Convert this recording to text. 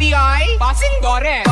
Kaviay, Pasing Dore.